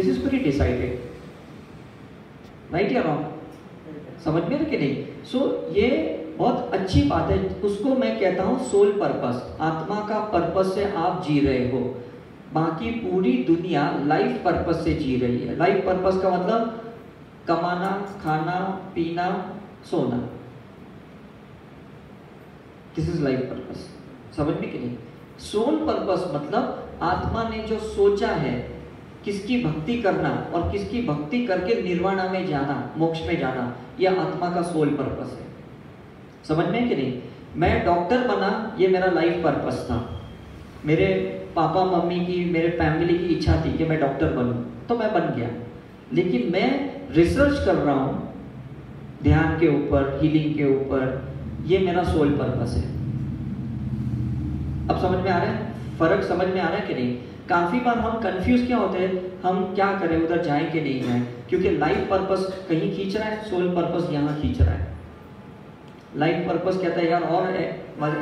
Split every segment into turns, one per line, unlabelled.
This is pre decided right या wrong समझ में कि नहीं? सो so, ये बहुत अच्छी बात है। उसको मैं कहता हूँ सोल पर्पस आत्मा का पर्पस से आप जी रहे हो। बाकी पूरी दुनिया लाइफ पर्पस से जी रही है। लाइफ पर्पस का मतलब कमाना खाना पीना सोना। दिस इज़ लाइफ पर्पस समझ में कि नहीं? सोल पर्पस मतलब आत्मा ने जो सोचा है किसकी भक्ति करना और किसकी भक्ति करके निर्वाणा में जाना, मोक्ष में जाना, यह आत्मा का सोल पर्पस है। समझ में कि नहीं मैं डॉक्टर बना, ये मेरा लाइफ पर्पस था। मेरे पापा, मम्मी की, मेरे फैमिली की इच्छा थी कि मैं डॉक्टर बनूं तो मैं बन गया। लेकिन मैं रिसर्च कर रहा हूँ, ध्यान के ऊपर हीलिंग के ऊपर, ये मेरा सोल पर्पस है। अब समझ में आ रहा है? फ़र्क समझ में आ रहा है कि नहीं? काफ़ी बार हम कंफ्यूज क्या होते हैं? हम क्या करें? उधर जाएँ कि नहीं जाएँ क्योंकि लाइफ पर्पस कहीं खींच रहा है सोल पर्पस यहाँ खींच रहा है। लाइफ पर्पस कहता है, यार, और है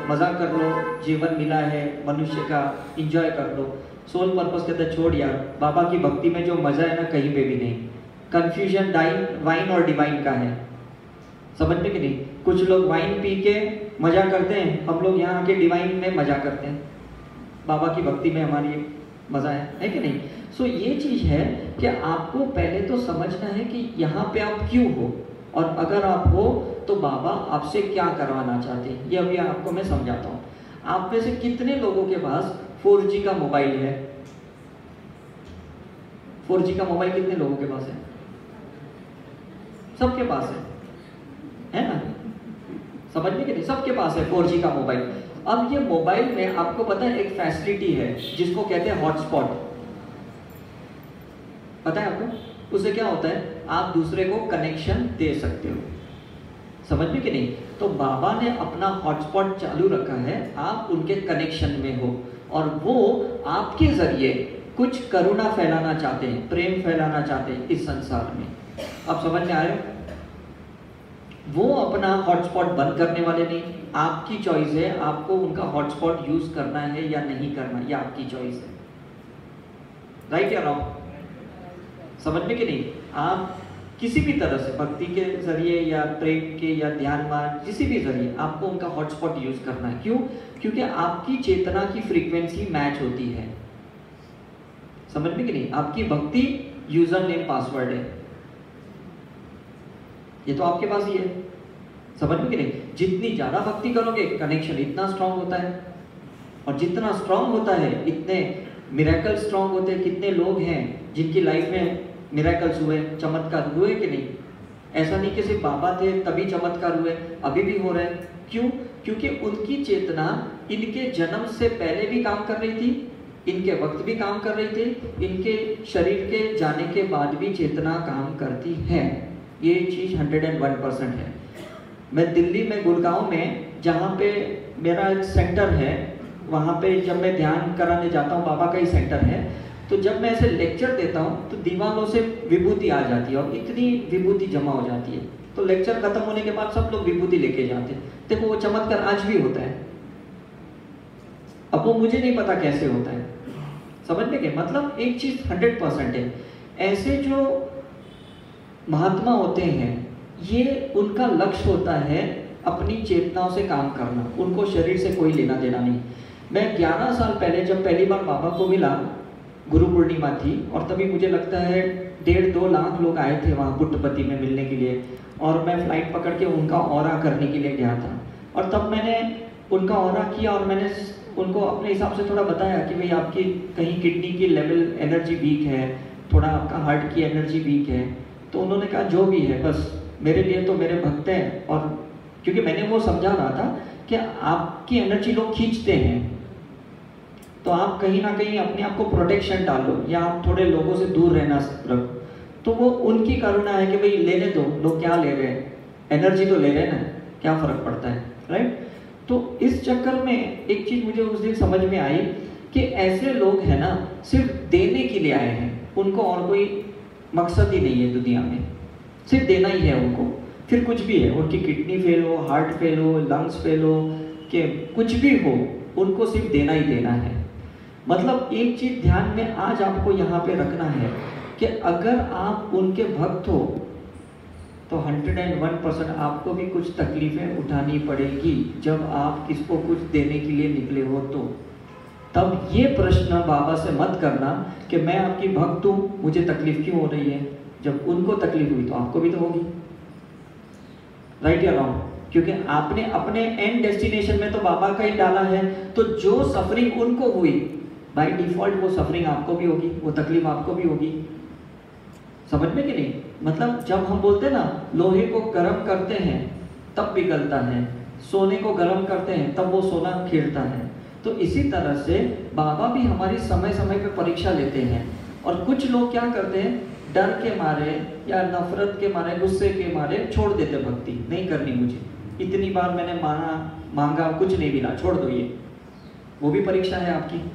मज़ा कर लो, जीवन मिला है, मनुष्य का इंजॉय कर लो। सोल पर्पस कहता है, छोड़ यार, बाबा की भक्ति में जो मज़ा है ना, कहीं पे भी नहीं। कंफ्यूजन डाइन वाइन और डिवाइन का है। समझ में कि नहीं? कुछ लोग वाइन पी के मज़ा करते हैं, हम लोग यहाँ आके डिवाइन में मज़ा करते हैं। बाबा की भक्ति में हमारी मज़ा है है कि नहीं? सो so, ये चीज़ है कि आपको पहले तो समझना है कि यहाँ पे आप क्यों हो? और अगर आप हो तो बाबा आपसे क्या करवाना चाहते हैं? ये अभी आपको मैं समझाता हूँ। आप में से कितने लोगों के पास 4G का मोबाइल है? 4G का मोबाइल कितने लोगों के पास है? सबके पास है। है ना? समझ में कि नहीं सबके पास है 4G का मोबाइल। अब ये मोबाइल में आपको पता है एक फैसिलिटी है, जिसको कहते हैं हॉटस्पॉट पता है आपको? उससे क्या होता है? आप दूसरे को कनेक्शन दे सकते हो। समझ में कि नहीं? तो बाबा ने अपना हॉटस्पॉट चालू रखा है, आप उनके कनेक्शन में हो। और वो आपके ज़रिए कुछ करुणा फैलाना चाहते हैं, प्रेम फैलाना चाहते हैं इस संसार में। आप समझ में आ रहे हो? वो अपना हॉटस्पॉट बंद करने वाले नहीं, आपकी चॉइस है, आपको उनका हॉटस्पॉट यूज़ करना है या नहीं करना, ये आपकी चॉइस है। राइट या रॉन्ग समझ में कि नहीं? आप किसी भी तरह से, भक्ति के ज़रिए या प्रेम के या ध्यान मार्ग किसी भी ज़रिए, आपको उनका हॉटस्पॉट यूज़ करना है। क्यों? क्योंकि आपकी चेतना की फ्रीक्वेंसी मैच होती है। समझ में कि नहीं? आपकी भक्ति यूज़र नेम पासवर्ड है। ये तो आपके पास ही है। समझ में कि नहीं? जितनी ज़्यादा भक्ति करोगे कनेक्शन इतना स्ट्रांग होता है। और जितना स्ट्रांग होता है, इतने मिराकल स्ट्रांग होते हैं। कितने लोग हैं जिनकी लाइफ में मिराकल्स हुए, चमत्कार हुए कि नहीं? ऐसा नहीं कि सिर्फ़ बाबा थे, तभी चमत्कार हुए, अभी भी हो रहे हैं। क्यों? क्योंकि उनकी चेतना इनके जन्म से पहले भी काम कर रही थी, इनके वक्त भी काम कर रही थी, इनके शरीर के जाने के बाद भी चेतना काम करती है। ये चीज़ हंड्रेड एंड वन परसेंट है। मैं दिल्ली में, गुड़गांव में, जहाँ पे मेरा एक सेंटर है, वहाँ पे जब मैं ध्यान कराने जाता हूँ, बाबा का ही सेंटर है तो जब मैं ऐसे लेक्चर देता हूँ तो दीवारों से विभूति आ जाती है और इतनी विभूति जमा हो जाती है। तो लेक्चर खत्म होने के बाद सब लोग विभूति लेके जाते हैं। देखो, वो चमत्कार आज भी होता है। अब वो मुझे नहीं पता कैसे होता है। समझने के मतलब एक चीज़ हंड्रेड परसेंट है। ऐसे जो महात्मा होते हैं, ये उनका लक्ष्य होता है अपनी चेतनाओं से काम करना, उनको शरीर से कोई लेना देना नहीं। मैं 11 साल पहले जब पहली बार बाबा को मिला, गुरु पूर्णिमा थी, और तभी मुझे लगता है डेढ़ दो लाख लोग आए थे वहाँ पुट्टपति में मिलने के लिए, और मैं फ़्लाइट पकड़ के उनका और करने के लिए गया था। और तब मैंने उनका और किया और मैंने उनको अपने हिसाब से थोड़ा बताया कि भाई आपकी कहीं किडनी की लेवल एनर्जी वीक है, थोड़ा आपका हार्ट की एनर्जी वीक है। तो उन्होंने कहा, जो भी है, बस, मेरे लिए तो मेरे भक्त हैं। और क्योंकि मैंने वो समझा रहा था कि आपकी एनर्जी लोग खींचते हैं तो आप कहीं ना कहीं अपने आप को प्रोटेक्शन डालो, या आप थोड़े लोगों से दूर रहना रखो। तो वो उनकी करुणा है कि भाई, लेने दो, लोग क्या ले रहे हैं? एनर्जी तो ले रहे हैं ना, क्या फ़र्क पड़ता है राइट तो इस चक्कर में एक चीज़ मुझे उस दिन समझ में आई कि ऐसे लोग हैं ना, सिर्फ़ देने के लिए आए हैं, उनको और कोई मकसद ही नहीं है दुनिया में। सिर्फ़ देना ही है उनको। फिर कुछ भी है, उनकी किडनी फेल हो हार्ट फेल हो लंग्स फेल हो, कि कुछ भी हो, उनको सिर्फ़ देना ही देना है। मतलब एक चीज़ ध्यान में आज आपको यहाँ पे रखना है कि अगर आप उनके भक्त हो तो 101 परसेंट आपको भी कुछ तकलीफें उठानी पड़ेगी जब आप किसको कुछ देने के लिए निकले हो तो। तब ये प्रश्न बाबा से मत करना कि मैं आपकी भक्त हूँ, मुझे तकलीफ़ क्यों हो रही है? जब उनको तकलीफ़ हुई तो आपको भी तो होगी। राइट या रॉन्ग क्योंकि आपने अपने एंड डेस्टिनेशन में तो बाबा का ही डाला है तो जो सफरिंग उनको हुई बाई डिफ़ॉल्ट वो सफरिंग आपको भी होगी, वो तकलीफ़ आपको भी होगी। समझ में कि नहीं? मतलब जब हम बोलते हैं ना, लोहे को गर्म करते हैं, तब पिघलता है, सोने को गर्म करते हैं, तब वो सोना खिलता है। तो इसी तरह से बाबा भी हमारी समय समय पे परीक्षा लेते हैं। और कुछ लोग क्या करते हैं? डर के मारे या नफरत के मारे, गुस्से के मारे छोड़ देते भक्ति। नहीं करनी मुझे। इतनी बार मैंने माना, मांगा, कुछ नहीं मिला, छोड़ दो ये। वो भी परीक्षा है आपकी।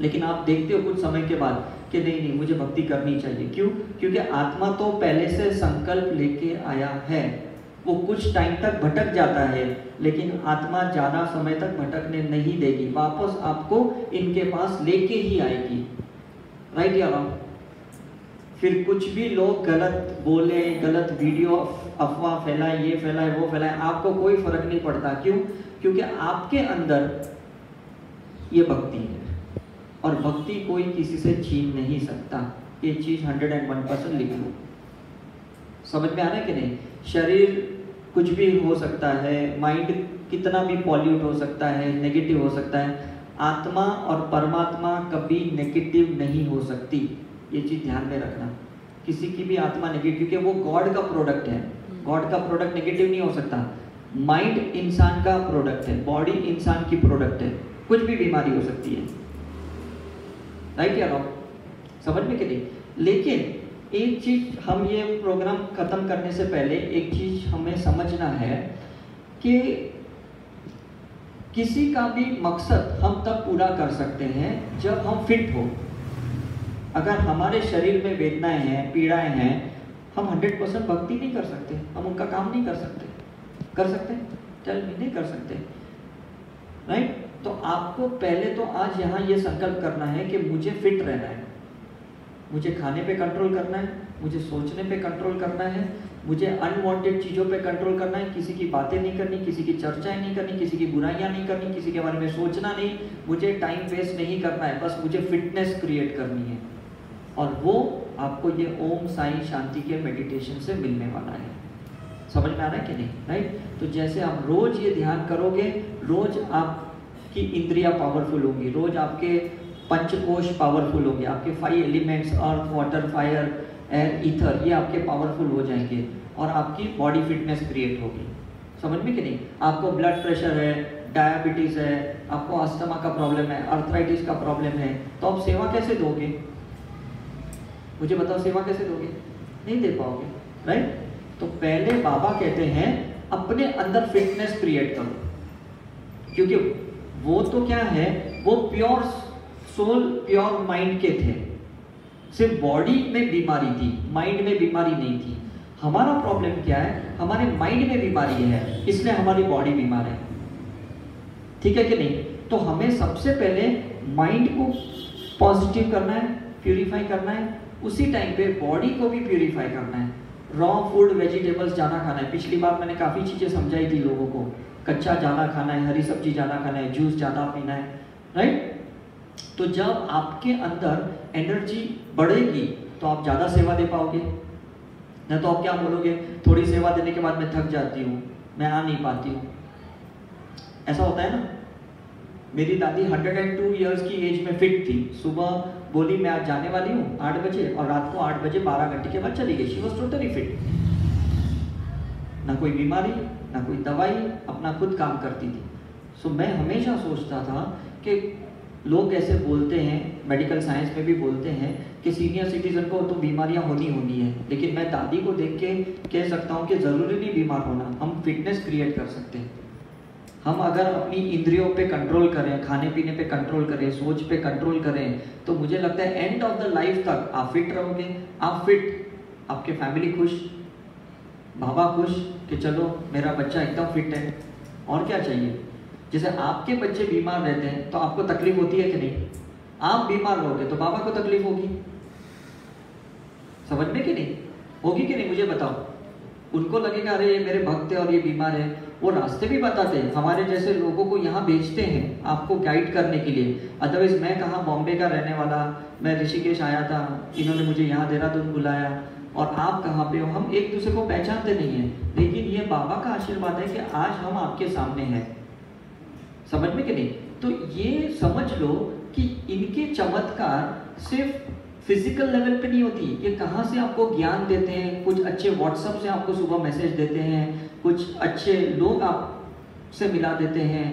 लेकिन आप देखते हो कुछ समय के बाद कि नहीं नहीं, मुझे भक्ति करनी चाहिए। क्यों? क्योंकि आत्मा तो पहले से संकल्प लेके आया है। वो कुछ टाइम तक भटक जाता है। लेकिन आत्मा ज़्यादा समय तक भटकने नहीं देगी। वापस आपको इनके पास लेके ही आएगी। राइट या रॉन्ग फिर कुछ भी लोग गलत बोले, गलत वीडियो अफवाह फैलाए, ये फैलाए, वो फैलाए, आपको कोई फ़र्क नहीं पड़ता। क्यों? क्योंकि आपके अंदर ये भक्ति है और भक्ति कोई किसी से छीन नहीं सकता। ये चीज़ हंड्रेड एंड वन परसेंट लिख लो। समझ में आ रहा है कि नहीं? शरीर कुछ भी हो सकता है माइंड कितना भी पॉल्यूट हो सकता है नेगेटिव हो सकता है आत्मा और परमात्मा कभी नेगेटिव नहीं हो सकती। ये चीज़ ध्यान में रखना। किसी की भी आत्मा नेगेटिव क्योंकि वो गॉड का प्रोडक्ट है। गॉड का प्रोडक्ट नेगेटिव नहीं हो सकता। माइंड इंसान का प्रोडक्ट है। बॉडी इंसान की प्रोडक्ट है। कुछ भी बीमारी हो सकती है। राइट या रॉन्ग समझ में कि नहीं? लेकिन एक चीज़ हम ये प्रोग्राम खत्म करने से पहले एक चीज़ हमें समझना है कि किसी का भी मकसद हम तब पूरा कर सकते हैं जब हम फिट हो। अगर हमारे शरीर में वेदनाएँ हैं, पीड़ाएँ हैं, हम 100 परसेंट भक्ति नहीं कर सकते, हम उनका काम नहीं कर सकते। कर सकते? चल, नहीं कर सकते। राइट तो आपको पहले तो आज यहाँ ये संकल्प करना है कि मुझे फिट रहना है। मुझे खाने पे कंट्रोल करना है, मुझे सोचने पे कंट्रोल करना है, मुझे अनवांटेड चीज़ों पे कंट्रोल करना है, किसी की बातें नहीं करनी, किसी की चर्चाएँ नहीं करनी, किसी की बुराइयाँ नहीं करनी, किसी के बारे में सोचना नहीं, मुझे टाइम वेस्ट नहीं करना है, बस मुझे फिटनेस क्रिएट करनी है। और वो आपको ये ओम, साई, शांति के मेडिटेशन से मिलने वाला है। समझ में आ रहा है कि नहीं? राइट तो जैसे आप रोज ये ध्यान करोगे, रोज आप की इंद्रिया पावरफुल होंगी, रोज आपके पंचकोश पावरफुल होंगे। आपके five elements earth water fire air ether ये आपके पावरफुल हो जाएँगे और आपकी बॉडी फिटनेस क्रिएट होगी। समझ में कि नहीं? आपको ब्लड प्रेशर है डायबिटीज़ है, आपको अस्थमा का प्रॉब्लम है अर्थराइटिस का प्रॉब्लम है तो आप सेवा कैसे दोगे? मुझे बताओ, सेवा कैसे दोगे? नहीं दे पाओगे राइट तो पहले बाबा कहते हैं, अपने अंदर फिटनेस क्रिएट करो। क्योंकि वो तो क्या है? वो प्योर सोल प्योर माइंड के थे। सिर्फ़ बॉडी में बीमारी थी माइंड में बीमारी नहीं थी। हमारा प्रॉब्लम क्या है? हमारे माइंड में बीमारी है, इसलिए हमारी बॉडी बीमार है। ठीक है कि नहीं? तो हमें सबसे पहले माइंड को पॉजिटिव करना है प्यूरिफाई करना है। उसी टाइम पे बॉडी को भी प्यूरिफाई करना है। रॉ फ़ूड वेजिटेबल्स ज़्यादा खाना है। पिछली बार मैंने काफ़ी चीज़ें समझाई थी लोगों को। कच्चा ज़्यादा खाना है, हरी सब्ज़ी ज़्यादा खाना है जूस ज़्यादा पीना है राइट तो जब आपके अंदर एनर्जी बढ़ेगी तो आप ज़्यादा सेवा दे पाओगे। न तो आप क्या बोलोगे, थोड़ी सेवा देने के बाद मैं थक जाती हूँ, मैं आ नहीं पाती हूँ। ऐसा होता है ना? मेरी दादी 102 इयर्स की एज में फिट थी। सुबह बोली, मैं आज जाने वाली हूँ आठ बजे और रात को आठ बजे बारह घंटे के बाद चली गई। शी वॉज़ टोटली फिट ना कोई बीमारी, ना कोई दवाई, अपना खुद काम करती थी। सो मैं हमेशा सोचता था कि लोग ऐसे बोलते हैं मेडिकल साइंस में भी बोलते हैं कि सीनियर सिटीजन को तो बीमारियाँ होनी होनी है, लेकिन मैं दादी को देख के कह सकता हूँ कि ज़रूरी नहीं बीमार होना, हम फिटनेस क्रिएट कर सकते हैं। हम अगर अपनी इंद्रियों पे कंट्रोल करें, खाने पीने पे कंट्रोल करें, सोच पे कंट्रोल करें तो मुझे लगता है एंड ऑफ़ द लाइफ तक आप फिट रहोगे, आप फिट आपके फैमिली खुश, बाबा खुश कि चलो मेरा बच्चा एकदम फिट है, और क्या चाहिए? जैसे आपके बच्चे बीमार रहते हैं तो आपको तकलीफ़ होती है कि नहीं? आप बीमार रहोगे तो बाबा को तकलीफ़ होगी। समझ में कि नहीं? होगी कि नहीं? मुझे बताओ। उनको लगेगा, अरे, ये मेरे भक्त है और ये बीमार है। वो रास्ते भी बताते हैं। हमारे जैसे लोगों को यहाँ भेजते हैं आपको गाइड करने के लिए। अदरवाइज़ मैं कहाँ बॉम्बे का रहने वाला? मैं ऋषिकेश आया था। इन्होंने मुझे यहाँ देहरादून बुलाया। और आप कहाँ पे हो? हम एक दूसरे को पहचानते नहीं हैं। लेकिन ये बाबा का आशीर्वाद है कि आज हम आपके सामने हैं। समझ में कि नहीं? तो ये समझ लो कि इनके चमत्कार सिर्फ़ फ़िज़िकल लेवल पे नहीं होती। ये कहाँ से आपको ज्ञान देते हैं? कुछ अच्छे व्हाट्सअप से आपको सुबह मैसेज देते हैं कुछ अच्छे लोग आप से मिला देते हैं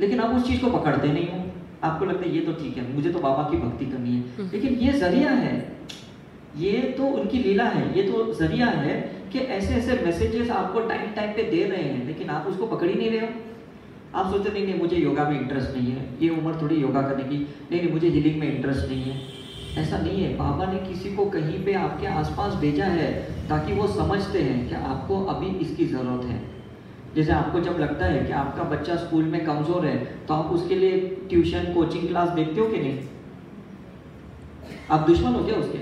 लेकिन आप उस चीज़ को पकड़ते नहीं हो। आपको लगता है ये तो ठीक है मुझे तो बाबा की भक्ति करनी है। हम्म। लेकिन ये ज़रिया है। ये तो उनकी लीला है। ये तो ज़रिया है कि ऐसे ऐसे मैसेजेस आपको टाइम टाइम पे दे रहे हैं लेकिन आप उसको पकड़ ही नहीं रहे हो। आप सोचते, नहीं नहीं, मुझे योगा में इंटरेस्ट नहीं है। ये उम्र थोड़ी योगा करने की। नहीं नहीं, मुझे हीलिंग में इंटरेस्ट नहीं है। ऐसा नहीं है। बाबा ने किसी को कहीं पे आपके आसपास भेजा है ताकि वो समझते हैं कि आपको अभी इसकी ज़रूरत है। जैसे आपको जब लगता है कि आपका बच्चा स्कूल में कमज़ोर है तो आप उसके लिए ट्यूशन कोचिंग क्लास देखते हो कि नहीं? आप दुश्मन हो क्या उसके?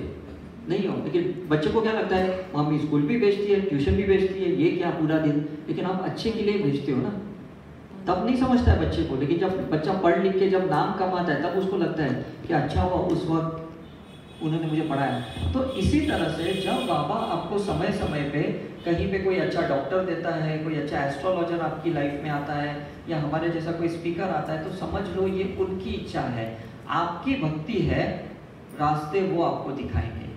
नहीं हो। लेकिन बच्चे को क्या लगता है? मम्मी स्कूल भी भेजती है ट्यूशन भी भेजती है, ये क्या पूरा दिन? लेकिन आप अच्छे के लिए भेजते हो ना। तब नहीं समझता है बच्चे को। लेकिन जब बच्चा पढ़ लिख के जब नाम कमाता है, तब उसको लगता है कि अच्छा हुआ, उस वक्त उन्होंने मुझे पढ़ाया। तो इसी तरह से जब बाबा आपको समय समय पे कहीं पे कोई अच्छा डॉक्टर देता है, कोई अच्छा एस्ट्रोलॉजर आपकी लाइफ में आता है, या हमारे जैसा कोई स्पीकर आता है तो समझ लो ये उनकी इच्छा है। आपकी भक्ति है, रास्ते वो आपको दिखाएँगे।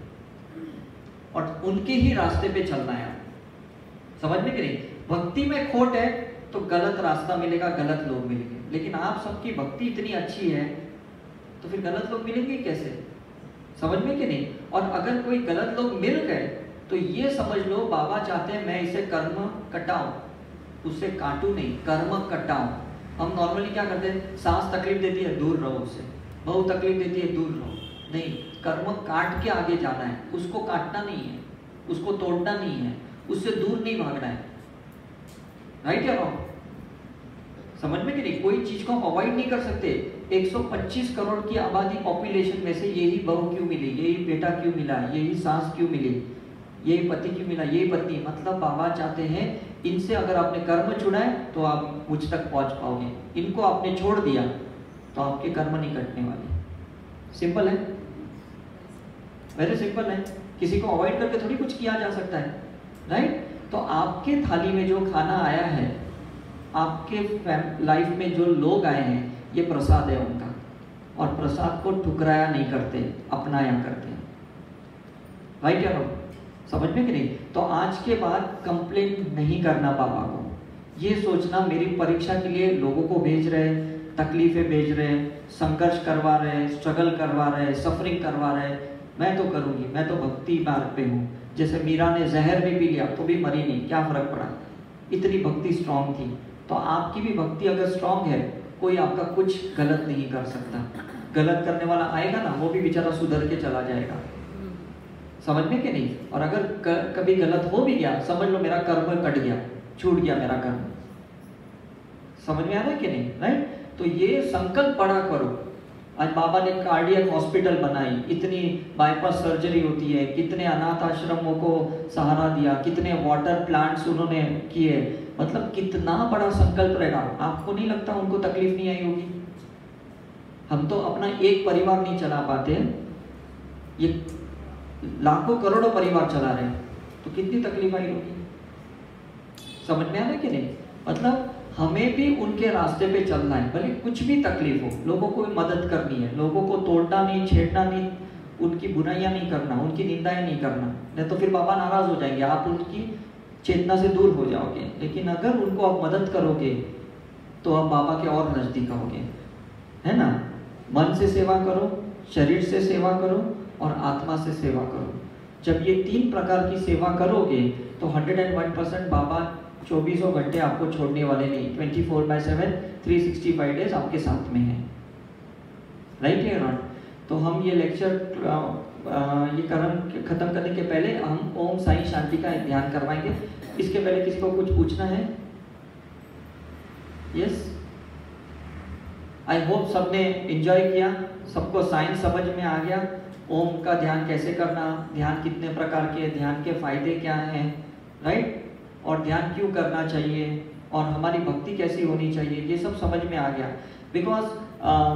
और उनके ही रास्ते पे चलना है समझ में कि नहीं? भक्ति में खोट है तो गलत रास्ता मिलेगा, गलत लोग मिलेंगे। लेकिन आप सबकी भक्ति इतनी अच्छी है तो फिर गलत लोग मिलेंगे कैसे? समझ में कि नहीं? और अगर कोई गलत लोग मिल गए तो ये समझ लो, बाबा चाहते हैं मैं इसे कर्म कटाऊं। उससे काटू नहीं, कर्म कटाऊं। हम नॉर्मली क्या करते हैं? सांस तकलीफ़ देती है, दूर रहो उससे बहु तकलीफ़ देती है, दूर रहो। नहीं, कर्म काट के आगे जाना है। उसको काटना नहीं है, उसको तोड़ना नहीं है, उससे दूर नहीं भागना है। राइट या रॉन्ग समझ में कि नहीं? कोई चीज़ को हम अवॉइड नहीं कर सकते। 125 करोड़ की आबादी पॉपुलेशन में से यही बहू क्यों मिली? यही बेटा क्यों मिला? यही सांस क्यों मिली? यही पति क्यों मिला? यही पत्नी? मतलब बाबा चाहते हैं, इनसे अगर आपने कर्म छुड़ाए तो आप मुझ तक पहुँच पाओगे। इनको आपने छोड़ दिया तो आपके कर्म नहीं कटने वाले। सिंपल है? वेरी सिंपल है। किसी को अवॉइड करके थोड़ी कुछ किया जा सकता है। राइट तो आपके थाली में जो खाना आया है, आपके लाइफ में जो लोग आए हैं, ये प्रसाद है उनका। और प्रसाद को ठुकराया नहीं करते, अपनाया करते राइट या समझ में कि नहीं? तो आज के बाद कंप्लेंट नहीं करना पापा को। ये सोचना मेरी परीक्षा के लिए लोगों को भेज रहे तकलीफें भेज रहे संघर्ष करवा रहे स्ट्रगल करवा रहे सफरिंग करवा रहे मैं तो करूँगी, मैं तो भक्ति मार्ग पे हूँ। जैसे मीरा ने जहर भी पी लिया तो भी मरी नहीं, क्या फ़र्क पड़ा? इतनी भक्ति स्ट्रांग थी। तो आपकी भी भक्ति अगर स्ट्रांग है, कोई आपका कुछ गलत नहीं कर सकता। गलत करने वाला आएगा ना, वो भी बेचारा सुधर के चला जाएगा। समझ में कि नहीं? और अगर कभी गलत हो भी गया, समझ लो मेरा कर्म कट गया, छूट गया मेरा कर्म। समझ में आ रहा है कि नहीं? राइट तो ये संकल्प पढ़ा करो। आज बाबा ने कार्डियक हॉस्पिटल बनाई। इतनी बाईपास सर्जरी होती है, कितने अनाथ आश्रमों को सहारा दिया, कितने वाटर प्लांट्स उन्होंने किए। मतलब कितना बड़ा संकल्प रहेगा आपको नहीं लगता उनको तकलीफ़ नहीं आई होगी? हम तो अपना एक परिवार नहीं चला पाते। ये लाखों करोड़ों परिवार चला रहे हैं। तो कितनी तकलीफ़ आई होगी? समझ में आ रहा है कि नहीं? मतलब हमें भी उनके रास्ते पे चलना है, भले कुछ भी तकलीफ़ हो, लोगों को मदद करनी है, लोगों को तोड़ना नहीं, छेड़ना नहीं, उनकी बुराइयाँ नहीं करना, उनकी निंदाएँ नहीं करना, नहीं तो फिर बाबा नाराज़ हो जाएँगे, आप उनकी चेतना से दूर हो जाओगे। लेकिन अगर उनको आप मदद करोगे तो आप बाबा के और नज़दीक आओगे। है ना? मन से सेवा करो, शरीर से सेवा करो और आत्मा से सेवा करो। जब ये तीन प्रकार की सेवा करोगे तो हंड्रेड एंड वन परसेंट बाबा चौबीसों घंटे आपको छोड़ने वाले नहीं twenty four by seven three sixty five days आपके साथ में है। राइट है नॉट तो हम ये लेक्चर ये कर्म खत्म करने के पहले हम ओम साई शांति का ध्यान करवाएँगे। इसके पहले किसी को कुछ पूछना है? यस आई होप सबने एंजॉय किया, सबको साइंस समझ में आ गया। ओम का ध्यान कैसे करना, ध्यान कितने प्रकार के, ध्यान के फ़ायदे क्या हैं राइट और ध्यान क्यों करना चाहिए? और हमारी भक्ति कैसी होनी चाहिए? ये सब समझ में आ गया। बिकॉज़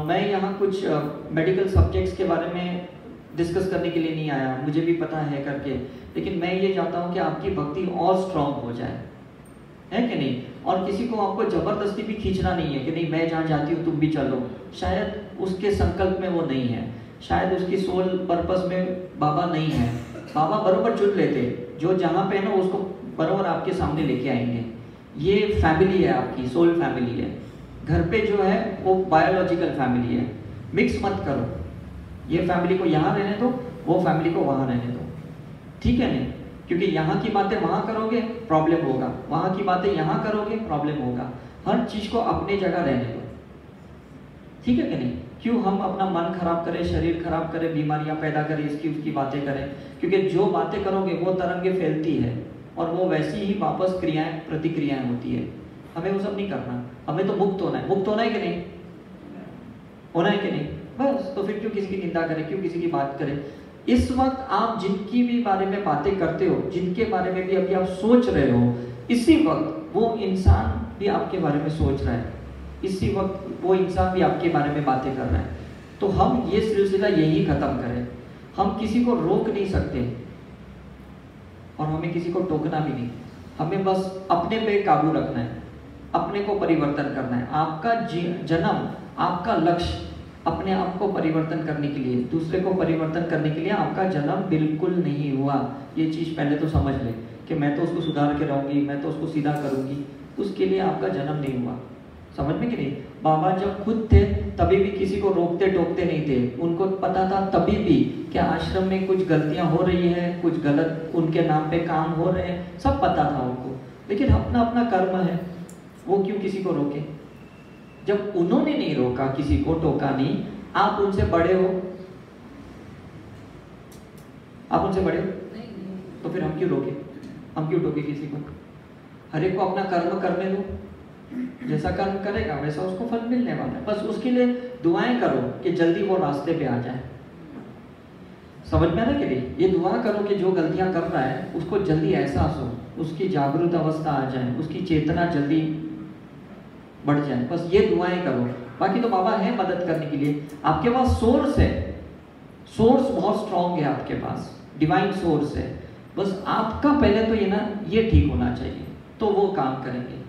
मैं यहाँ कुछ मेडिकल सब्जेक्ट्स के बारे में डिस्कस करने के लिए नहीं आया। मुझे भी पता है करके। लेकिन मैं ये चाहता हूँ कि आपकी भक्ति और स्ट्रांग हो जाए। है कि नहीं? और किसी को आपको ज़बरदस्ती भी खींचना नहीं है कि नहीं, मैं जहाँ जाती हूँ, तुम भी चलो। शायद उसके संकल्प में वो नहीं है। शायद उसकी सोल पर्पस में बाबा नहीं है। बाबा बरोबर चुन लेते। जो जहाँ पे है ना, उसको बरोबर आपके सामने लेके आएँगे। ये फैमिली है आपकी सोल फैमिली है। घर पे जो है, वो बायोलॉजिकल फैमिली है। मिक्स मत करो। ये फैमिली को यहाँ रहने दो, वो फैमिली को वहाँ रहने दो। ठीक है नहीं? क्योंकि यहाँ की बातें वहाँ करोगे प्रॉब्लम होगा। वहाँ की बातें यहाँ करोगे प्रॉब्लम होगा। हर चीज़ को अपनी जगह रहने दो। ठीक है कि नहीं? क्यों हम अपना मन खराब करें, शरीर खराब करें, बीमारियाँ पैदा करें, इसकी उसकी बातें करें? क्योंकि जो बातें करोगे, वो तरंगे फैलती है। और वो वैसी ही वापस क्रियाएँ, प्रतिक्रियाएँ होती है। हमें वो सब नहीं करना। हमें तो मुक्त होना है। मुक्त होना है कि नहीं? होना है कि नहीं? बस तो फिर क्यों किसी की निंदा करें? क्यों किसी की बात करें? इस वक्त आप जिनकी भी बारे में बातें करते हो, जिनके बारे में भी अभी आप सोच रहे हो, इसी वक्त वो इंसान भी आपके बारे में सोच रहा है। इसी वक्त वो इंसान भी आपके बारे में बातें कर रहा है। तो हम ये सिलसिला यही खत्म करें। हम किसी को रोक नहीं सकते। और हमें किसी को टोकना भी नहीं। हमें बस अपने पे काबू रखना है, अपने को परिवर्तन करना है। आपका जन्म, आपका लक्ष्य अपने आप को परिवर्तन करने के लिए, दूसरे को परिवर्तन करने के लिए आपका जन्म बिल्कुल नहीं हुआ। ये चीज़ पहले तो समझ ले कि मैं तो उसको सुधार के रहूँगी, मैं तो उसको सीधा करूँगी, उसके लिए आपका जन्म नहीं हुआ। समझ में कि नहीं? बाबा जब खुद थे तभी भी किसी को रोकते टोकते नहीं थे। उनको पता था तभी भी कि आश्रम में कुछ गलतियाँ हो रही है कुछ गलत उनके नाम पे काम हो रहे हैं। सब पता था उनको। लेकिन अपना अपना कर्म है। वो क्यों किसी को रोके? जब उन्होंने नहीं रोका किसी को टोका नहीं आप उनसे बड़े हो। आप उनसे बड़े हो? तो फिर हम क्यों रोके? हम क्यों टोके किसी को? हर एक को अपना कर्म करने दो। जैसा कर्म करेगा, वैसा उसको फल मिलने वाला है। बस उसके लिए दुआएँ करो कि जल्दी वो रास्ते पे आ जाए। समझ में ना कि नहीं? ये दुआ करो कि जो गलतियाँ कर रहा है, उसको जल्दी एहसास हो, उसकी जागरूक अवस्था आ जाए, उसकी चेतना जल्दी बढ़ जाए। बस ये दुआएँ करो। बाकी तो बाबा है मदद करने के लिए। आपके पास सोर्स है। सोर्स बहुत स्ट्रांग है आपके पास। डिवाइन सोर्स है। बस आपका पहले तो ये ना, ये ठीक होना चाहिए। तो वो काम करेंगे।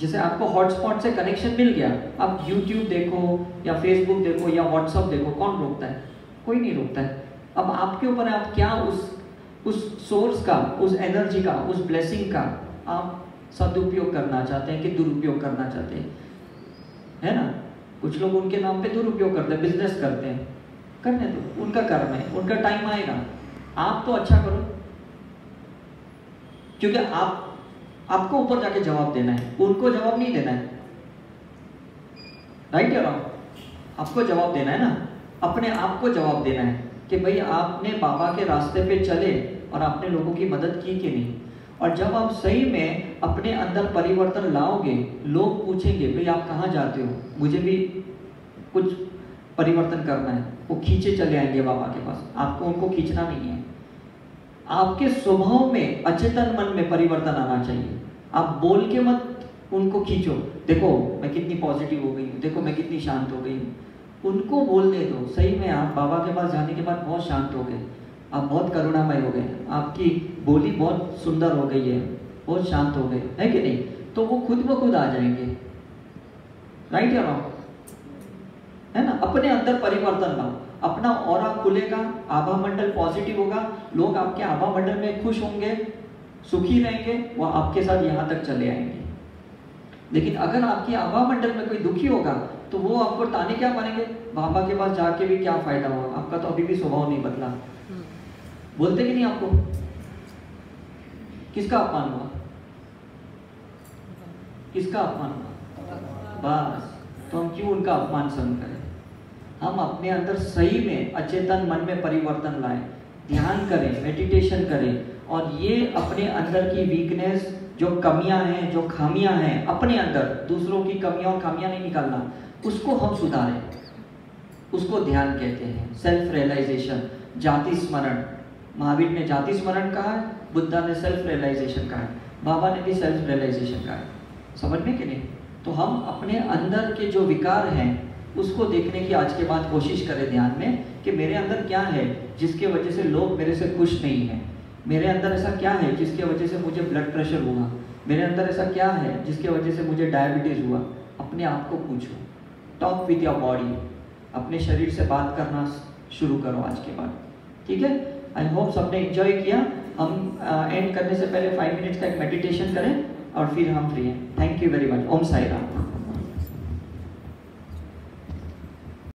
जैसे आपको हॉटस्पॉट से कनेक्शन मिल गया, आप यूट्यूब देखो या फेसबुक देखो या व्हाट्सअप देखो, कौन रोकता है? कोई नहीं रोकता है। अब आपके ऊपर आप क्या उस उस सोर्स का, उस एनर्जी का, उस ब्लेसिंग का आप सदुपयोग करना चाहते हैं कि दुरुपयोग करना चाहते हैं? है ना? कुछ लोग उनके नाम पे दुरुपयोग करते हैं बिज़नेस करते हैं। करने दो, उनका कर्म है, उनका टाइम आएगा। आप तो अच्छा करो। क्योंकि आप आपको ऊपर जाके जवाब देना है। उनको जवाब नहीं देना है। राइट या आपको जवाब देना है ना? अपने आप को जवाब देना है कि भाई आपने बाबा के रास्ते पे चले और आपने लोगों की मदद की कि नहीं? और जब आप सही में अपने अंदर परिवर्तन लाओगे, लोग पूछेंगे, भाई आप कहाँ जाते हो? मुझे भी कुछ परिवर्तन करना है। वो खींचे चले आएँगे बाबा के पास। आपको उनको खींचना नहीं है। आपके स्वभाव में, अचेतन मन में परिवर्तन आना चाहिए। आप बोल के मत उनको खींचो। देखो, मैं कितनी पॉजिटिव हो गई हूँ, देखो, मैं कितनी शांत हो गई हूँ। उनको बोलने दो। सही में आप बाबा के पास जाने के बाद बहुत शांत हो गए। आप बहुत करुणामय हो गए। आपकी बोली बहुत सुंदर हो गई है। बहुत शांत हो गए। है कि नहीं? तो वो खुद ब खुद आ जाएँगे। राइट या रॉन्ग है ना? अपने अंदर परिवर्तन लाओ। अपना और खुलेगा आभा मंडल पॉजिटिव होगा लोग आपके आभा मंडल में खुश होंगे सुखी रहेंगे वो आपके साथ यहाँ तक चले आएँगे। लेकिन अगर आपकी आभा मंडल में कोई दुखी होगा तो वो आपको ताने क्या मानेंगे बाबा के पास जाके भी क्या फ़ायदा होगा? आपका तो अभी भी स्वभाव नहीं बदला। बोलते कि नहीं आपको? किसका अपमान हुआ? किसका अपमान हुआ? बस। तो हम क्यों उनका अपमान सहन करें? हम अपने अंदर सही में, अचेतन मन में परिवर्तन लाएँ। ध्यान करें मेडिटेशन करें। और ये अपने अंदर की वीकनेस जो कमियाँ हैं, जो खामियाँ हैं, अपने अंदर, दूसरों की कमियाँ और खामियाँ नहीं निकालना, उसको हम सुधारें। उसको ध्यान कहते हैं। सेल्फ रियलाइजेशन जाति स्मरण। महावीर ने जाति स्मरण कहा है, बुद्धा ने सेल्फ रियलाइजेशन कहा है। बाबा ने भी सेल्फ रियलाइजेशन कहा है। समझने के नहीं तो हम अपने अंदर के जो विकार हैं उसको देखने की आज के बाद कोशिश करें ध्यान में कि मेरे अंदर क्या है जिसके वजह से लोग मेरे से खुश नहीं हैं। मेरे अंदर ऐसा क्या है जिसके वजह से मुझे ब्लड प्रेशर हुआ? मेरे अंदर ऐसा क्या है जिसके वजह से मुझे डायबिटीज़ हुआ? अपने आप को पूछो। टॉक विथ योर बॉडी अपने शरीर से बात करना शुरू करो आज के बाद। ठीक है? आई होप सबने इंजॉय किया। हम एंड करने से पहले फाइव मिनट्स का एक मेडिटेशन करें और फिर हम फ्री हैं। Thank you very much Om Sai Ram